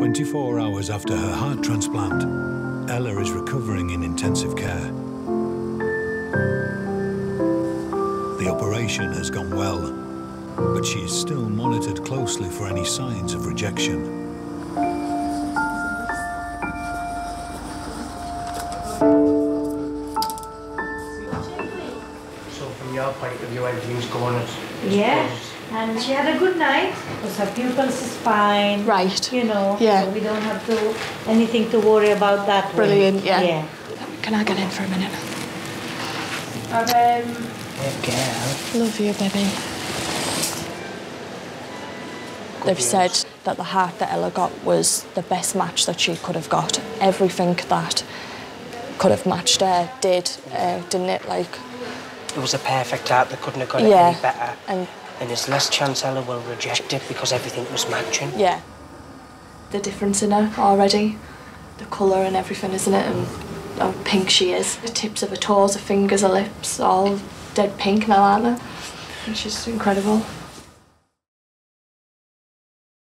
24 hours after her heart transplant, Ella is recovering in intensive care. The operation has gone well, but she is still monitored closely for any signs of rejection. So from your point of view, everything's going as as Yeah. planned. And she had a good night because her pupils is fine. Right. You know. Yeah. So we don't have to anything to worry about that. way. Brilliant, yeah. Yeah. Can I get in for a minute? Um, Yeah, girl. Love you, baby. They've said that the heart that Ella got was the best match that she could have got. Everything that could have matched her did, uh, didn't it? Like, It was a perfect heart. They couldn't have got it Yeah. any better. and And there's less chance Ella will reject it because everything was matching. yeah. The difference in her already, the colour and everything, isn't it? And how pink she is. The tips of her toes, her fingers, her lips, all dead pink now, aren't they? And she's incredible.